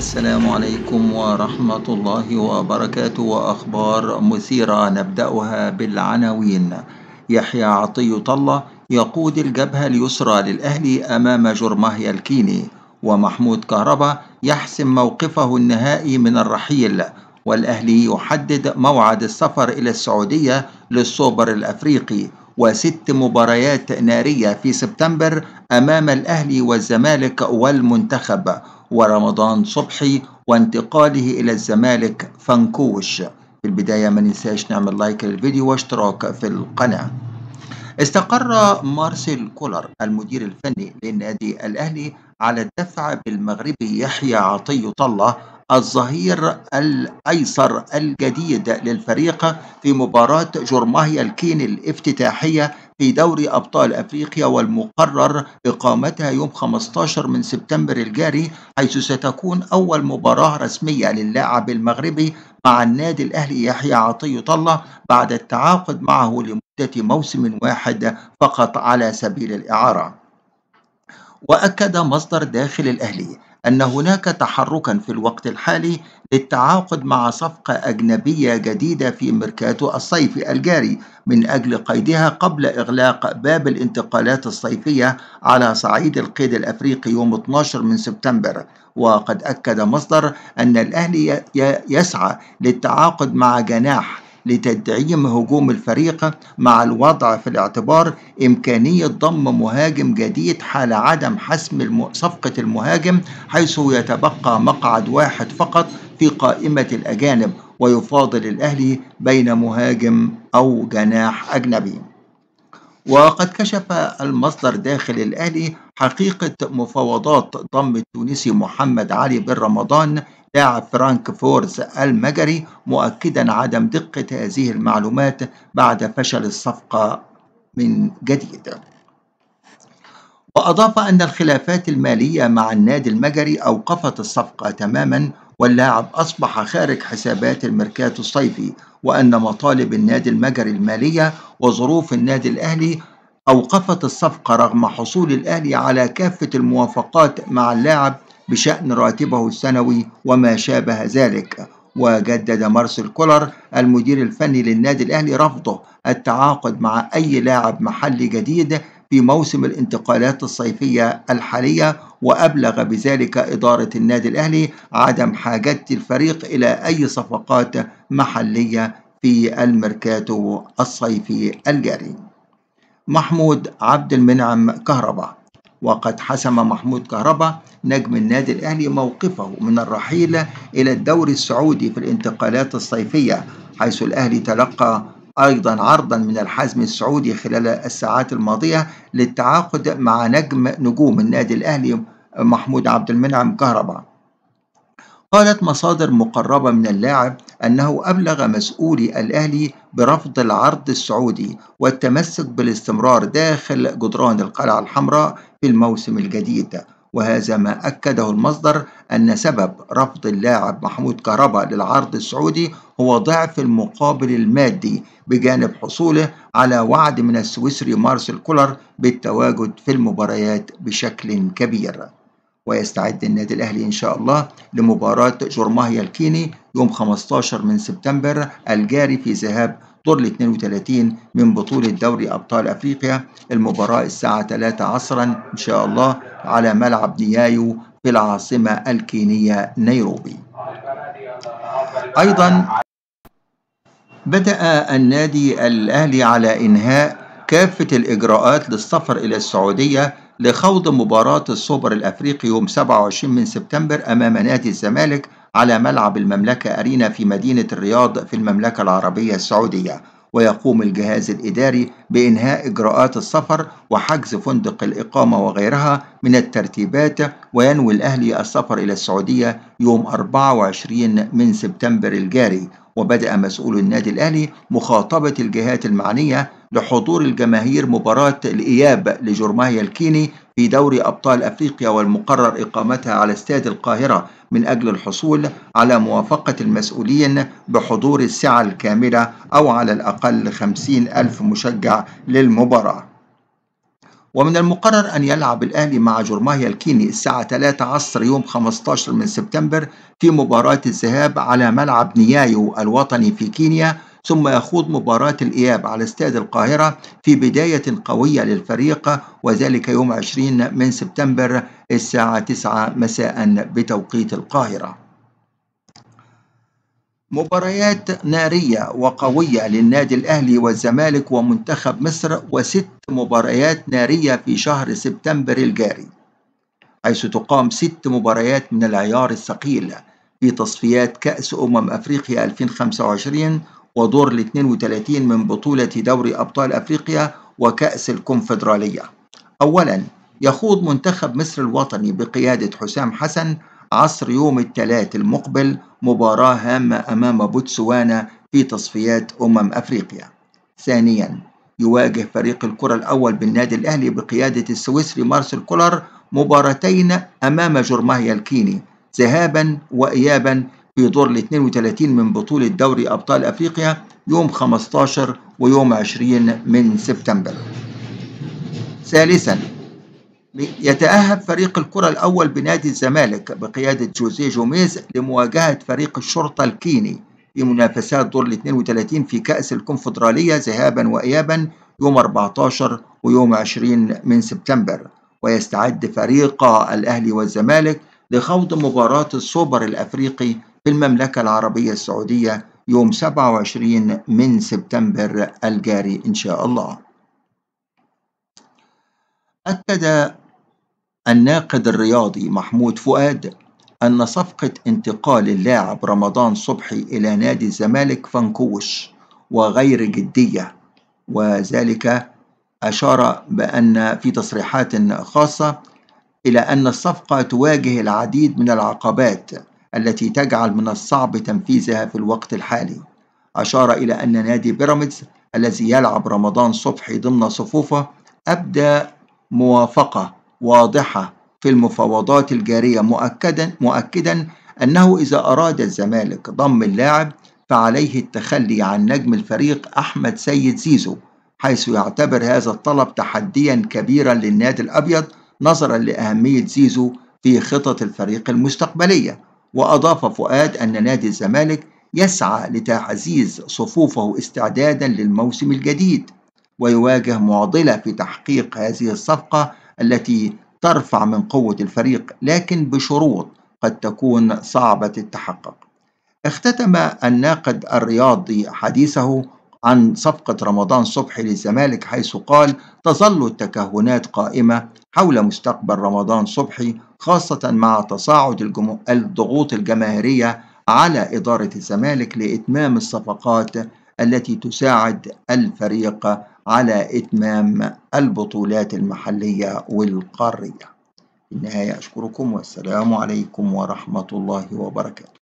السلام عليكم ورحمة الله وبركاته. وأخبار مثيرة نبدأها بالعناوين. يحيى عطية الله يقود الجبهة اليسرى للأهلي أمام جرماهيا الكيني ومحمود كهربا يحسم موقفه النهائي من الرحيل. والأهلي يحدد موعد السفر إلى السعودية للسوبر الأفريقي وست مباريات نارية في سبتمبر أمام الأهلي والزمالك والمنتخب ورمضان صبحي وانتقاله إلى الزمالك فنكوش في البداية ما ننساش نعمل لايك للفيديو واشتراك في القناة. استقر مارسيل كولر المدير الفني للنادي الأهلي على الدفع بالمغربي يحيى عطية الله الظهير الأيسر الجديد للفريق في مباراة جرماهيا الكين الافتتاحية في دوري أبطال أفريقيا والمقرر إقامتها يوم 15 من سبتمبر الجاري حيث ستكون أول مباراة رسمية للاعب المغربي مع النادي الأهلي يحيى عطية الله بعد التعاقد معه لمدة موسم واحد فقط على سبيل الإعارة. وأكد مصدر داخل الأهلي أن هناك تحركا في الوقت الحالي للتعاقد مع صفقة أجنبية جديدة في ميركاتو الصيفي الجاري من أجل قيدها قبل إغلاق باب الانتقالات الصيفية على صعيد القيد الأفريقي يوم 12 من سبتمبر. وقد أكد مصدر أن الأهلي يسعى للتعاقد مع جناح لتدعيم هجوم الفريق مع الوضع في الاعتبار إمكانية ضم مهاجم جديد حال عدم حسم صفقة المهاجم حيث يتبقى مقعد واحد فقط في قائمة الأجانب ويفاضل الأهلي بين مهاجم أو جناح أجنبي. وقد كشف المصدر داخل الأهلي حقيقة مفاوضات ضم التونسي محمد علي بن رمضان لاعب فرينكفاروش المجري مؤكدا عدم دقة هذه المعلومات بعد فشل الصفقة من جديد. وأضاف أن الخلافات المالية مع النادي المجري أوقفت الصفقة تماما واللاعب أصبح خارج حسابات الميركاتو الصيفي وأن مطالب النادي المجري المالية وظروف النادي الأهلي أوقفت الصفقة رغم حصول الأهلي على كافة الموافقات مع اللاعب بشأن راتبه السنوي وما شابه ذلك وجدد مارسيل كولر المدير الفني للنادي الأهلي رفضه التعاقد مع أي لاعب محلي جديد في موسم الانتقالات الصيفية الحالية وأبلغ بذلك إدارة النادي الأهلي عدم حاجة الفريق إلى أي صفقات محلية في الميركاتو الصيفي الجاري. محمود عبد المنعم كهرباء. وقد حسم محمود كهربا نجم النادي الأهلي موقفه من الرحيل إلى الدوري السعودي في الانتقالات الصيفية حيث الأهلي تلقى أيضا عرضا من الحزم السعودي خلال الساعات الماضية للتعاقد مع نجم نجوم النادي الأهلي محمود عبد المنعم كهربا. قالت مصادر مقربة من اللاعب أنه أبلغ مسؤولي الأهلي برفض العرض السعودي والتمسك بالاستمرار داخل جدران القلعة الحمراء في الموسم الجديد. وهذا ما أكده المصدر أن سبب رفض اللاعب محمود كهربا للعرض السعودي هو ضعف المقابل المادي بجانب حصوله على وعد من السويسري مارسيل كولر بالتواجد في المباريات بشكل كبير. ويستعد النادي الأهلي إن شاء الله لمباراة جورماهيا الكيني يوم 15 من سبتمبر الجاري في ذهاب دور ال 32 من بطولة دوري أبطال أفريقيا. المباراة الساعة 3 عصرا إن شاء الله على ملعب نيايو في العاصمة الكينية نيروبي. أيضا بدأ النادي الأهلي على إنهاء كافة الإجراءات للسفر إلى السعودية لخوض مباراة السوبر الأفريقي يوم 27 من سبتمبر أمام نادي الزمالك على ملعب المملكة أرينا في مدينة الرياض في المملكة العربية السعودية. ويقوم الجهاز الإداري بإنهاء إجراءات السفر وحجز فندق الإقامة وغيرها من الترتيبات وينوي الأهلي السفر إلى السعودية يوم 24 من سبتمبر الجاري. وبدأ مسؤول النادي الأهلي مخاطبة الجهات المعنية لحضور الجماهير مباراة الإياب لجرماهيا الكيني في دوري أبطال أفريقيا والمقرر إقامتها على استاد القاهرة من أجل الحصول على موافقة المسؤولين بحضور السعة الكاملة أو على الأقل خمسين ألف مشجع للمباراة. ومن المقرر أن يلعب الأهلي مع جرماهيا الكيني الساعة 3 عصر يوم 15 من سبتمبر في مباراة الذهاب على ملعب نيايو الوطني في كينيا ثم يخوض مباراة الإياب على استاد القاهرة في بداية قوية للفريق وذلك يوم 20 من سبتمبر الساعة 9 مساء بتوقيت القاهرة. مباريات نارية وقوية للنادي الأهلي والزمالك ومنتخب مصر وست مباريات نارية في شهر سبتمبر الجاري حيث تقام ست مباريات من العيار الثقيل في تصفيات كأس أمم أفريقيا 2025 ودور ال 32 من بطولة دوري أبطال أفريقيا وكأس الكونفدرالية. أولاً يخوض منتخب مصر الوطني بقيادة حسام حسن عصر يوم الثلاث المقبل مباراة هامة أمام بوتسوانا في تصفيات أمم أفريقيا. ثانياً يواجه فريق الكرة الأول بالنادي الأهلي بقيادة السويسري مارسيل كولر مباراتين أمام جرماهيا الكيني ذهابا وإيابا في دور ال 32 من بطولة دوري أبطال أفريقيا يوم 15 ويوم 20 من سبتمبر. ثالثا يتأهب فريق الكرة الأول بنادي الزمالك بقيادة جوزيه جوميز لمواجهة فريق الشرطة الكيني في منافسات دور ال 32 في كأس الكونفدرالية ذهابا وإيابا يوم 14 ويوم 20 من سبتمبر ويستعد فريق الأهلي والزمالك لخوض مباراة السوبر الأفريقي في المملكة العربية السعودية يوم 27 من سبتمبر الجاري إن شاء الله. أكد الناقد الرياضي محمود فؤاد أن صفقة انتقال اللاعب رمضان صبحي إلى نادي الزمالك فنكوش وغير جدية وذلك أشار بأن في تصريحات خاصة إلى أن الصفقة تواجه العديد من العقبات التي تجعل من الصعب تنفيذها في الوقت الحالي. أشار إلى أن نادي بيراميدز الذي يلعب رمضان صبحي ضمن صفوفه أبدى موافقة واضحة في المفاوضات الجارية مؤكدا مؤكدا أنه إذا أراد الزمالك ضم اللاعب فعليه التخلي عن نجم الفريق أحمد سيد زيزو حيث يعتبر هذا الطلب تحديا كبيرا للنادي الأبيض نظرا لأهمية زيزو في خطط الفريق المستقبلية. وأضاف فؤاد أن نادي الزمالك يسعى لتعزيز صفوفه استعدادا للموسم الجديد ويواجه معضلة في تحقيق هذه الصفقة التي ترفع من قوة الفريق لكن بشروط قد تكون صعبة التحقق. اختتم الناقد الرياضي حديثه عن صفقة رمضان صبحي للزمالك حيث قال تظل التكهنات قائمة حول مستقبل رمضان صبحي خاصة مع تصاعد الضغوط الجماهيرية على إدارة الزمالك لإتمام الصفقات التي تساعد الفريق على إتمام البطولات المحلية والقارية. في النهاية أشكركم والسلام عليكم ورحمة الله وبركاته.